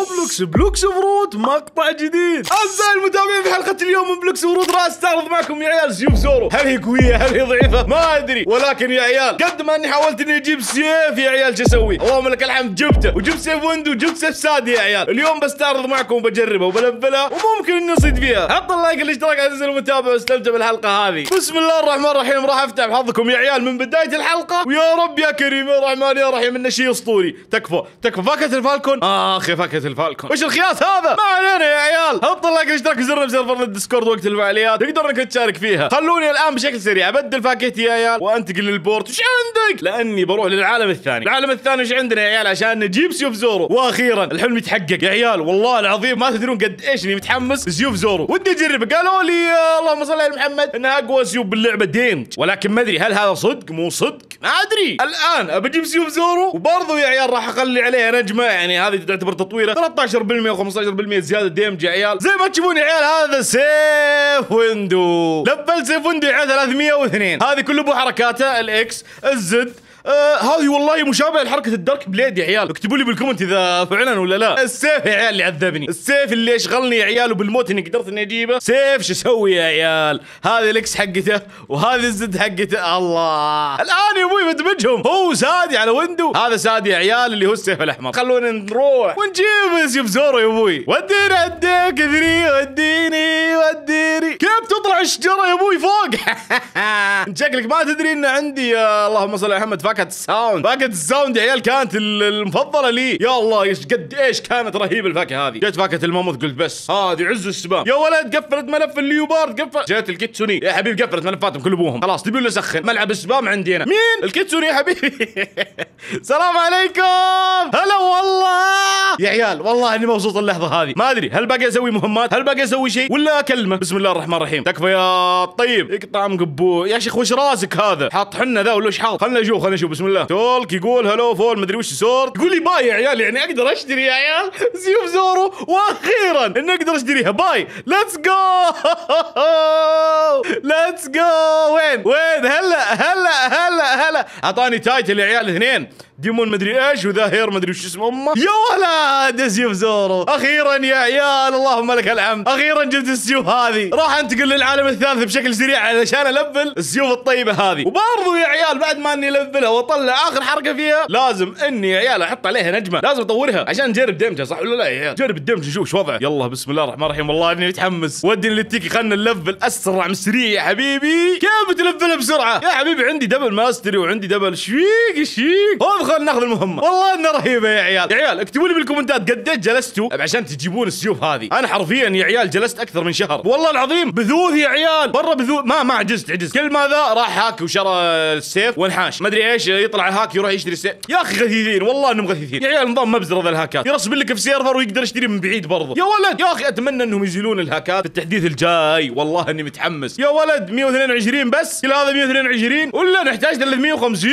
Roblox Blox Fruit مقطع جديد. أعزائي المتابعين في حلقة اليوم من Blox Fruit راح أستعرض معكم يا عيال سيوف زورو. هل هي قوية؟ هل هي ضعيفة؟ ما أدري. ولكن يا عيال قد ما أني حاولت إني أجيب سيف يا عيال شيسوي؟ اللهم لك الحمد جبته. وجبت سيف Wando وجبت سيف Saddi يا عيال. اليوم بستعرض معكم وبجربه وبلفلها وممكن إني أصيد فيها. حط ال like الاشتراك عزيزي المتابع واستمتع بالحلقة هذه. بسم الله الرحمن الرحيم. راح أفتح بحظكم يا عيال من بداية الحلقة. ويا رب يا كريم يا رحمن يا رحيم إنه شيء أسطوري. تكفى تكفى. فاكهة ال Falcon؟ اخ يا فاكهة ال Falcon. وش الخياس هذا؟ ما علينا يا عيال. حط الاشتراك وزرنا ب server ال Discord وقت الفعاليات. تقدر إنك تشارك فيها. خلوني الآن بشكل سريع أبدل فاكهتي يا عيال وأنتقل لل Portal. وش عندك؟ لأني بروح للعالم الثاني. العالم الثاني وش عندنا يا عيال؟ عشان نجيب سيوف زورو. وأخيرا الحلم يتحقق. يا عيال والله العظيم ما تدرون قد إيش إني متحمس سيوف زورو. ودي أجربه. قالوا لي اللهم صل على محمد انها أقوى سيوف باللعبة damage ولكن ما أدري هل هذا صدق؟ مو صدق. ما أدري. الآن ابى أجيب سيوف زورو. وبرضه يا عيال راح أخلي عليها نجمة. يعني هذه تعتبر تطويرة. 13% و15% زيادة damage يا عيال. زي ما تشوفون يا عيال هذا سيف Wando. level سيف Wando يا عيال 302 هذه كله بو حركاته ال X ال Z. آه هذه والله مشابهة لحركة ال Dark Blade يا عيال. اكتبوا لي بال comment إذا فعلا ولا لا. السيف يا عيال اللي عذبني. السيف اللي اشغلني يا عيال وبالموت إني قدرت إني أجيبه. سيف شيسوي يا عيال؟ هذه ال X حقته وهذه ال Z حقته. الله. الآن يا أبوي بدمجهم هو Saddi على Wando. هذا Saddi يا عيال اللي هو السيف الأحمر. خلونا نروح. ونجيب سيف زورو يا أبوي. وديني عندك ذري وديني وديني. كيف تطلع الشجرة يا أبوي فوق؟ شكلك ما تدري إن عندي يا اللهم صل على محمد. فاكهة الساوند. فاكهة الساوند يا عيال كانت ال- المفضلة لي. يا الله إيش قد إيش كانت رهيبة الفاكهة هذه. جيت فاكهة الماموث قلت بس هذه عز السبام. يا ولد قفلت ملف الليوبارد قفل جيت الكيتسوني. يا حبيبي قفلت ملفاتهم كل ابوهم خلاص تبي له سخن؟ ملعب السبام عندي أنا. مين؟ الكيتسوني. يا حبيبي. السلام عليكم. هلا والله. يا عيال والله اني مبسوط اللحظة هذه. ما أدري هل باقي أسوي مهمات؟ هل باقي أسوي شيء؟ ولا أكلمه؟ بسم الله الرحمن الرحيم. تكفى يا طيب. اقطع مقبو يا شيخ وش راسك هذا. حاط حنه ذا ولا وش حاط؟ خلنا نشوف خلنا نشوف. بسم الله. تولك يقول هلو فول مدري وش سورد يقول لي باي يا عيال يعني أقدر أشتري يا عيال؟ سيوف زورو. وأخيرا إني أقدر أشتريها. buy. let's go let's go وين وين هلا هلا هلا هلا! أعطاني title يا عيال اثنين. demon مدري إيش وذا هير مدري وش اسمه أمه. يا ولد سيوف زورو. أخيرا يا عيال اللهم لك الحمد. أخيرا جبت السيوف هذه. راح أنتقل للعالم الثالث بشكل سريع علشان ألفل السيوف الطيبة هذه. وبرضو يا عيال بعد ما أني ألفلها وأطلع آخر حركة فيها لازم إني يا عيال أحط عليها نجمة. لازم أطورها عشان نجرب دمجها صح ولا لا يا عيال؟ جرب الدمج نشوف شو وضعه. يلا بسم الله الرحمن الرحيم. والله إني متحمس. ودني لل Tiki خلنا نلفل أسرع من سريع يا حبيبي. كيف بتلفلها بسرعة؟ يا حبيبي عندي double mastery وعندي double شيك شيك. هو خلينا ناخذ المهمة. والله انها رهيبة يا عيال. يا عيال اكتبوا لي بالكومنتات قد إيش جلستوا عشان تجيبون السيوف هذه. أنا حرفيا يا عيال جلست أكثر من شهر. والله العظيم بثوث يا عيال. مرة بثوث. ما ما عجزت عجزت. كل ما ذا راح hack وشرى السيف وانحاش. ما أدري إيش يطلع ال hack يروح يشتري السيف. يا أخي غثيثين والله إنهم غثيثين. يا عيال نظام مبزره ذا الهاكات. يرسب لك في server ويقدر يشتري من بعيد برضه. يا ولد. يا أخي أتمنى إنهم يزيلون الهاكات في التحديث الجاي. والله إني متحمس. يا ولد. 122 بس. كل هذا 122 ولا نحتاج 350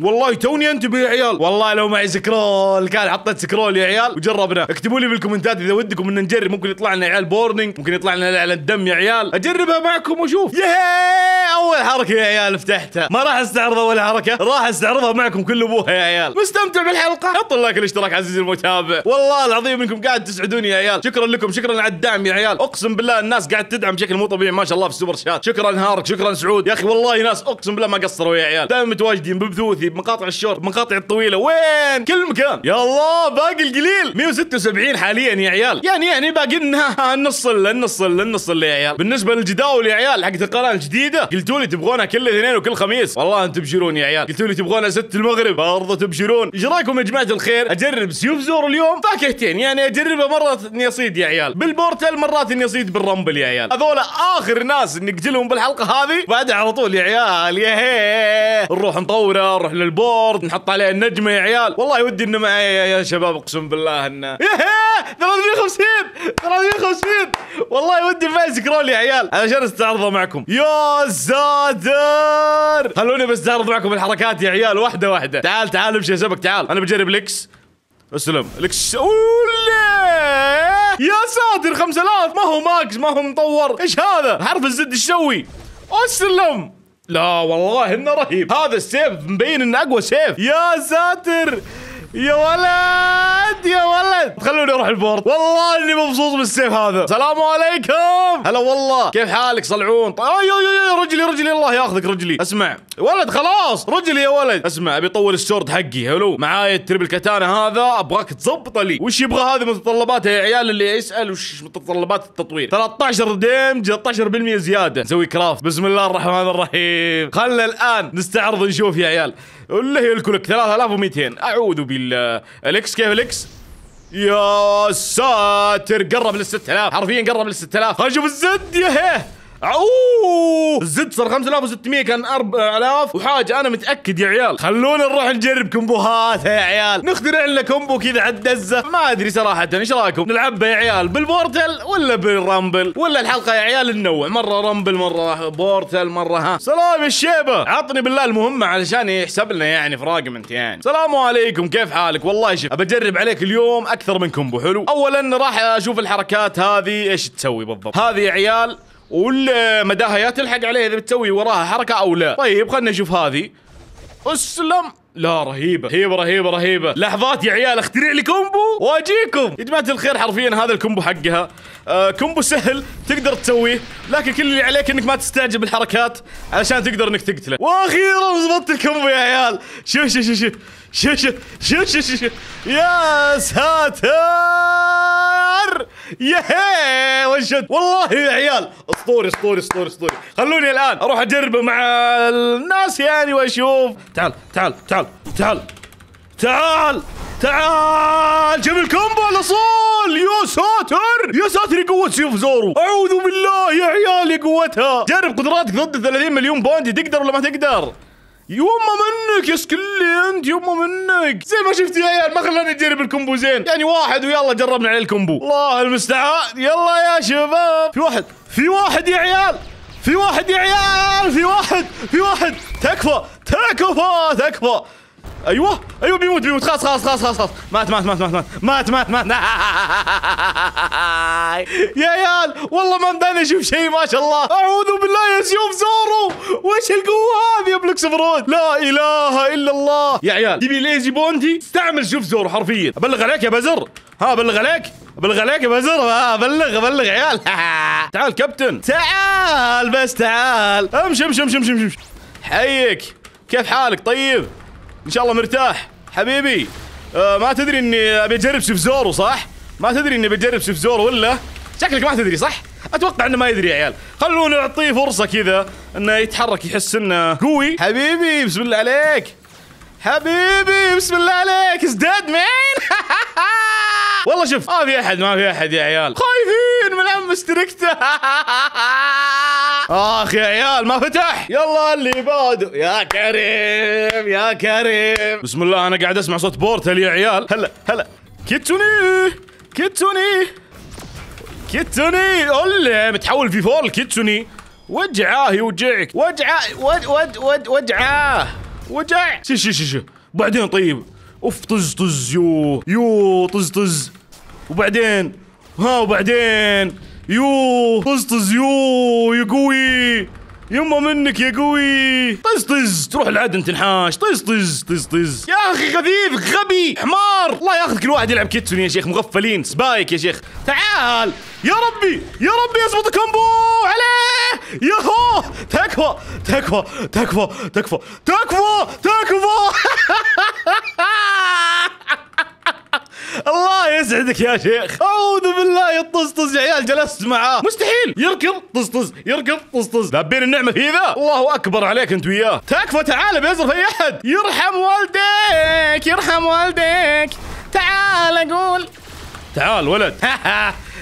والله توني انتبه يا عيال. والله لو معي scroll. كان حطيت scroll يا عيال وجربنا. اكتبوا لي بالكومنتات إذا ودكم إن نجرب. ممكن يطلع لنا عيال burning ممكن يطلع لنا على الدم يا عيال. أجربها معكم وأشوف. ياه أول حركة يا عيال فتحتها. ما راح استعرض اول حركة. راح أستعرضها معكم كل ابوها يا عيال. مستمتع بالحلقة. حط ال like الاشتراك عزيزي المتابع. والله العظيم إنكم قاعد تسعدوني يا عيال. شكرا لكم. شكرا على الدعم يا عيال. أقسم بالله الناس قاعد تدعم بشكل مو طبيعي. ما شاء الله في ال super chat. شكرا هارك شكرا سعود. يا أخي والله ناس أقسم بالله ما قصروا يا عيال. دائما متواجدين ببثوثي بمقاطع الشورت بمقاطع الطويلة. وين؟ كل مكان. يا الله باقي القليل. 176 حاليا يا عيال. يعني يعني باقي لنا النص ال- النص ال- النص يا عيال. بالنسبة للجداول يا عيال حقت القناة الجديدة قلتوا لي تبغونها كل اثنين وكل خميس. والله أنتم تبشرون يا عيال. قلتوا لي تبغونها 6 المغرب. برضه تبشرون. إيش رأيكم يا جماعة الخير؟ أجرب. سيوف زورو اليوم؟ فاكهتين. يعني أجربها مرة اني اصيد يا عيال. بال portal مرات اني اصيد بال rumble يا عيال. هذول آخر ناس نقتلهم بالحلقة هذه؟ بعدها على طول يا عيال يا هي. نروح نطوره نروح لل board نحط عليه النجمة يا عيال. والله ودي إنه معي يا, يا شباب اقسم بالله إنه. يا هي! 350 350 والله ودي معي scroll يا عيال. علشان استعرضها معكم. يا ساتر خلوني بس استعرض معكم الحركات يا عيال واحدة واحدة. تعال تعال امشي سبك تعال. أنا بجرب ال X أسلم. ال X اولا يا ساتر 5000 ما هو max ما هو مطور. إيش هذا؟ حرف ال Z إيش يسوي اسلم لا والله إنه رهيب. هذا السيف مبين إنه أقوى سيف. يا ساتر. يا ولد يا ولد. خلوني أروح ال board. والله إني مبسوط بالسيف هذا. السلام عليكم. هلا والله. كيف حالك؟ صلعون. طيب أي أي أي رجلي رجلي. الله ياخذك رجلي. اسمع. ولد خلاص. رجلي يا ولد. اسمع أبي اطول ال sword حقي. حلو. معاي ال triple katana هذا. أبغاك تظبطه لي. وش يبغى هذه متطلباتها يا عيال؟ اللي يسأل وش متطلبات التطوير. 13 damage 13% زيادة. نسوي craft بسم الله الرحمن الرحيم. خلنا الآن نستعرض نشوف يا عيال. اللي هي ال click 3200 أعوذ بالله. ال X كيف ال X يا ساتر قرب لل 6000 حرفيا قرب لل 6000 خلينا نشوف ال Z يا هيه. أوه! ال Z صار 5600 كان 4000 وحاجة أنا متأكد يا عيال. خلونا نروح نجرب كومبوهات يا عيال. نخترع لنا combo كذا على الدزة. ما أدري صراحة إيش رايكم؟ نلعبها يا عيال بال portal ولا بال rumble؟ ولا الحلقة يا عيال ننوع مرة rumble مرة portal مرة ها. سلام يا الشيبة. عطني بالله المهمة علشان يحسب لنا يعني fragment يعني. السلام عليكم كيف حالك؟ والله شوف بجرب عليك اليوم أكثر من combo حلو. اولا راح أشوف الحركات هذه إيش تسوي بالضبط؟ هذه يا عيال والمداها يا تلحق عليه إذا بتسوي وراها حركة أو لا. طيب خلينا نشوف هذه. أسلم. لا رهيبة. رهيبة رهيبة رهيبة. لحظات يا عيال أخترع لي combo. وأجيكم. يا جماعة الخير حرفيا هذا ال combo حقها. آه combo سهل تقدر تسويه لكن كل اللي عليك إنك ما تستعجل بالحركات علشان تقدر إنك تقتله. وأخيرا ضبطت ال combo يا عيال. شوف شوف شوف شوف. شوف شوف شوف شوف شوف يا ساتر! يا هي! وشد والله يا عيال اسطوري اسطوري اسطوري اسطوري. خلوني الآن أروح اجربه مع الناس يعني وأشوف. تعال تعال تعال تعال تعال تعال. جيب ال combo الاصول يا ساتر! يا ساتر قوة سيوف زورو. أعوذ بالله يا عيال يا قوتها. جرب قدراتك ضد 30 مليون bounty. تقدر ولا ما تقدر؟ يما منك يا سكلينت يما منك. زي ما شفت يا عيال؟ ما خلاني أجرب ال combo زين. يعني واحد ويلا جربنا عليه ال combo. الله المستعان. يلا يا شباب. في واحد. في واحد يا عيال. في واحد يا عيال. في واحد. في واحد. تكفى. تكفى. تكفى. أيوه أيوه بيموت بيموت. خلاص خلاص خلاص خلاص مات مات مات مات مات. مات مات مات. يا عيال والله ما مداني أشوف شيء ما شاء الله. أعوذ بالله يا سيوف زورو وش القوة هذه يا Blox Fruit لا إله إلا الله. يا عيال تبي easy bounty استعمل سيوف زورو حرفيا. أبلغ عليك يا بزر. ها أبلغ عليك أبلغ عليك يا بزر. ها بلغ بلغ عيال. تعال كابتن. تعال بس تعال. امشي امشي امشي امشي حيك كيف حالك؟ طيب. إن شاء الله مرتاح. حبيبي آه ما تدري إني أبي أجرب سيف زورو صح؟ ما تدري إني بجرب سيف زورو ولا؟ شكلك ما تدري صح؟ أتوقع إنه ما يدري يا عيال. خلونا نعطيه فرصة كذا إنه يتحرك يحس إنه قوي. حبيبي بسم الله عليك. حبيبي بسم الله عليك. ازداد مين؟ والله شوف ما في أحد ما في أحد يا عيال. خايفين من عم استركته آخ يا عيال ما فتح؟ يلا اللي بعده. يا كريم يا كريم. بسم الله أنا قاعد أسمع صوت بورتل يا عيال. هلا هلا. كيتسوني كيتسوني كيتسوني. قول متحول في فول كيتسوني. وجعاه يوجعك وجعه ود ود ود وجعاه وجع. شو شو شو بعدين طيب. أوف طز طز يو يو طز طز. وبعدين؟ ها وبعدين؟ يو طز طز يو يا قوي. يما منك يا قوي. طز طز تروح العدن تنحاش. طز طز طز طز يا أخي خفيف غبي حمار. الله ياخذ كل واحد يلعب كيتسون يا شيخ مغفلين. سبايك يا شيخ. تعال. يا ربي يا ربي اضبط كومبو عليه. يهو تكفى تكفى تكفى تكفى تكفى تكفى. يسعدك يا شيخ. أعوذ بالله يطزطز يا عيال جلست معاه. مستحيل. يركض طزطز يركض طزطز. دابين النعمة في ذا الله أكبر عليك أنت وياه. تكفى تعال بيزر في أحد. يرحم والديك يرحم والديك. تعال أقول. تعال ولد.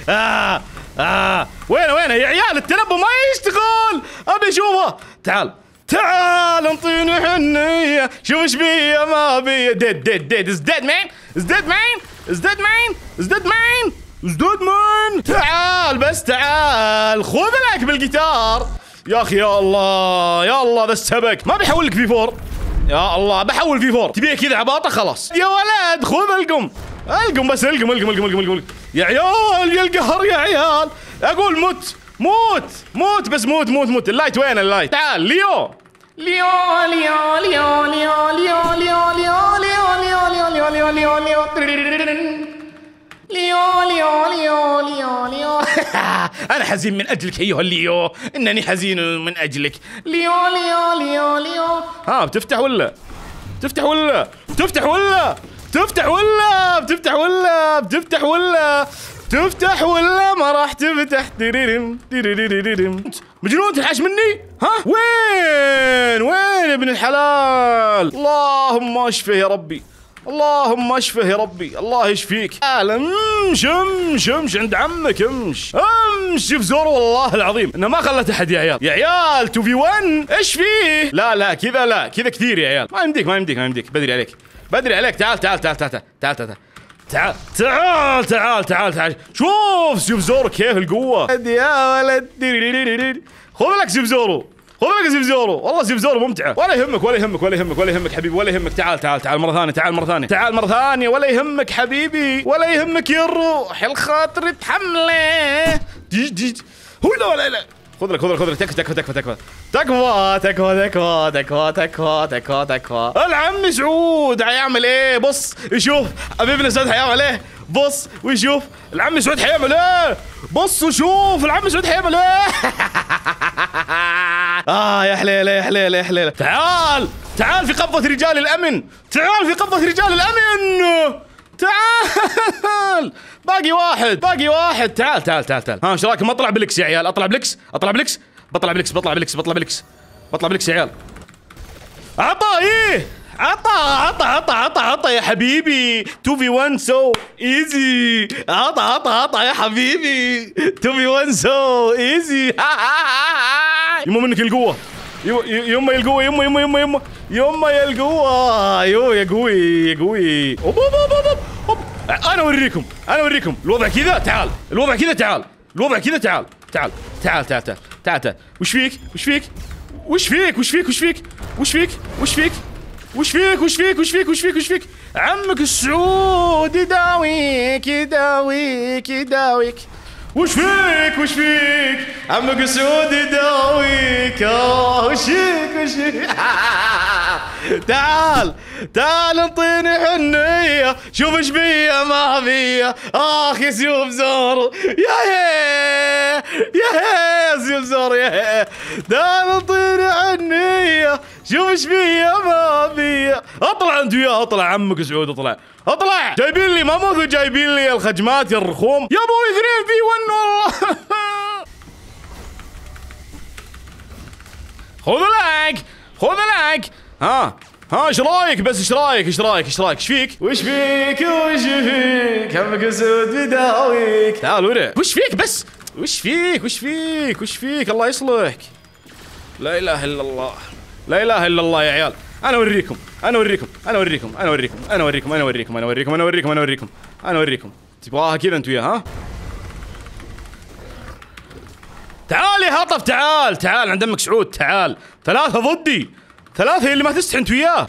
آه آه. وينه وينه يا عيال التنبؤ ما يشتغل. أبي اشوفه تعال. تعال أنطيني حنية. شوف إيش بيا ما بيا. ديد ديد ديد. إز ديد مان از ديد مان از ديد مان از ديد مان از ديد مان تعال بس تعال خذ لك بالجيتار. يا أخي يا الله يا الله ذا السبك. ما بيحول لك في فور. يا الله بحول في فور. تبيه كذا عباطة خلاص. يا ولد خذ القم. القم بس القم القم القم القم القم. يا عيال يا القهر يا عيال. أقول موت موت موت بس موت موت موت. ال light وين ال light؟ تعال ليو. ليو ليو ليو ليو ليو ليو ليو ليو. ليو ليو ليو ليو ليو. ليو ليو ليو ليو ليو أنا حزين من أجلك أيها الليو إنني حزين من أجلك ليو ليو ليو ليو ها بتفتح ولا تفتح ولا تفتح ولا تفتح ولا بتفتح ولا بتفتح ولا تفتح ولا ما راح تفتح تريرم تريريريرم مجنون تنحش مني ها وين وين ابن الحلال اللهم اشفه يا ربي اللهم اشفه يا ربي. الله يشفيك. امش امش امش عند عمك امش امش شوف زور والله العظيم. انه ما خلت أحد يا عيال. يا عيال تو في 1 إيش فيه؟ لا لا كذا لا كذا كثير يا عيال. ما يمديك ما يمديك ما يمديك. بدري عليك. بدري عليك. تعال تعال تعال تعال تعال تعال, تعال. تعال تعال تعال تعال. تعال شوف زورو كيف القوة. يا ولد. خذ لك شوف زورو. زورو خذ لك سيف زورو والله سيف زورو ممتعة. ولا يهمك ولا يهمك ولا يهمك ولا يهمك حبيبي ولا يهمك. تعال تعال تعال مرة ثانية تعال مرة ثانية تعال مرة ثانية. ولا يهمك حبيبي ولا يهمك يا الروح الخاطر تحمله. ديج ديج هو لا ولا لا. خذ لك خذ لك خذ لك. تكفى تكفى تكفى تكفى. تكفى تكفى تكفى تكفى تكفى تكفى تكفى. العم سعود حيعمل إيه؟ بص يشوف. حبيبنا سعود حيعمل إيه؟ بص ويشوف. العم سعود حيعمل إيه؟ بص وشوف. العم سعود حيعمل إيه؟ آه يا حليلة يا حليلة يا حليلة. تعال تعال في قبضة رجال الأمن. تعال في قبضة رجال الأمن. تعال. باقي واحد باقي واحد. تعال تعال تعال تعال. ها إيش رايكم؟ أطلع بلكس يا عيال. أطلع بلكس أطلع بلكس. بطلع بلكس بطلع بلكس بطلع بلكس. بطلع بلكس يا عيال. عطا إيه؟ عطا عطا عطا عطا عطا يا حبيبي. 2 في 1 so easy. عطا عطا عطا يا حبيبي. 2 في 1 so easy. يما منك يو- يما يا القوة يما يما يما يما يما يا القوة يو يا قوي يا قوي. أنا اوريكم أنا اوريكم الوضع كذا تعال الوضع كذا تعال الوضع كذا تعال تعال تعال تعال تعال تعال تعال وش فيك وش فيك وش فيك وش فيك وش فيك وش فيك وش فيك وش فيك وش فيك وش فيك وش فيك وش فيك عمك السعود يداويك يداويك يداويك وش فيك وش فيك؟ عمك السعود يداويك آه، وش فيك وش فيك؟ تعال تعال انطيني حنية. شوف إيش بيا ما بيا. آخ يا سيوف زور يا هي يا هي يا سيوف زور يا هي. تعال انطيني حنية. شوف إيش بيا ما بيا أطلع أنت وياه أطلع عمك سعود أطلع. أطلع. جايبين لي ما موثو جايبين لي الخجمات يا الرخوم. يا أبوي اثنين في ون والله. خذ لك خذ لك. ها ها إيش رأيك؟ بس إيش رأيك؟ إيش رأيك؟ إيش رأيك؟ إيش فيك؟ وش فيك؟ وش فيك؟ همك اسود بداويك؟ تعال ورع. وش فيك بس؟ وش فيك؟ وش فيك؟ وش فيك؟ الله يصلحك. لا إله إلا الله. لا إله إلا الله يا عيال. أنا أوريكم أنا أوريكم أنا أوريكم أنا أوريكم أنا أوريكم أنا أوريكم أنا أوريكم أنا أوريكم أنا أوريكم أنا أوريكم. تبغاها كذا أنت وياه ها تعال يا هطف تعال تعال عند أمك سعود تعال. ثلاثة ضدي ثلاثة اللي ما تستحي أنت وياه.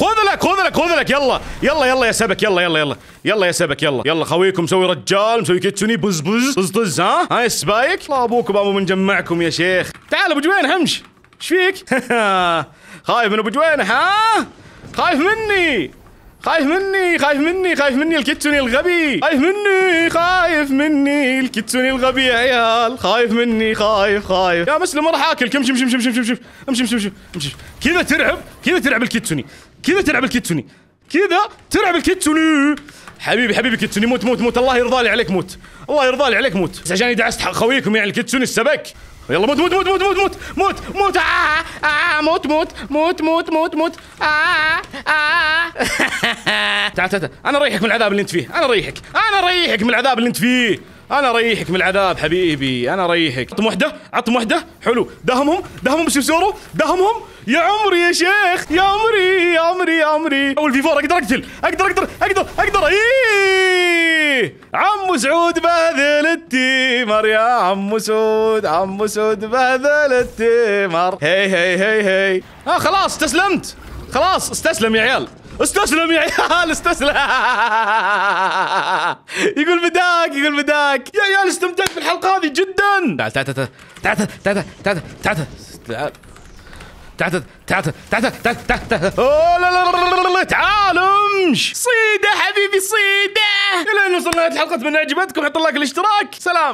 خذ لك خذ لك خذ لك يلا يلا يلا يا سبك يلا يلا يلا يلا يا سبك يلا يلا خويكم مسوي رجال مسوي كيتسوني بز بز بز بز ها؟ هاي السبايك الله أبوكم أبو من جمعكم يا شيخ. تعال أبو جوينه همش. إيش فيك خايف من أبو جوينه ها؟ خايف مني! خايف مني! خايف مني! خايف مني الكيتسوني الغبي! خايف مني! خايف مني الكيتسوني الغبي يا عيال! خايف مني! خايف! خايف! يا مسلم راح آكل. كم شم شم شم شم شم شم امشي امشي امشي كذا ترعب كذا ترعب الكيتسوني كذا ترعب الكيتسوني كذا ترعب الكيتسوني حبيبي حبيبي كيتسوني موت موت موت. الله يرضى لي عليك موت. الله يرضى لي عليك موت. عشان دعست حق خويكم يعني الكيتسوني السبك. يلا موت موت موت موت موت موت. موت موت. آه آه موت موت موت موت موت موت. آه آه تعال تعال تعال. أنا أريحك من العذاب اللي أنت فيه. أنا أريحك. أنا أريحك من العذاب اللي أنت فيه. أنا أريحك من العذاب حبيبي. أنا أريحك. عطم وحدة عطم وحدة. حلو. دهمهم دهمهم بس يسوروا دهمهم. يا عمري يا شيخ يا عمري يا عمري يا عمري. أول في فور أقدر أقتل أقدر أقدر أقدر أقدر. إيه! عمو سعود بهذل التيمر يا عمو سعود عمو سعود بهذل التيمر هي هي هي هي. آه خلاص استسلمت. خلاص استسلم يا عيال. استسلم يا عيال استسلم. يقول بداك يقول بداك. يا عيال استمتعت بالحلقة هذه جدا. تعال تعال تعال تعال تعال تعال تعال. تعال تعال تعال تعال تعال. تعال تعال امش. صيدة حبيبي صيدة. إلى أن وصلنا لحلقه من عجبتكم حط لايك الاشتراك. سلام.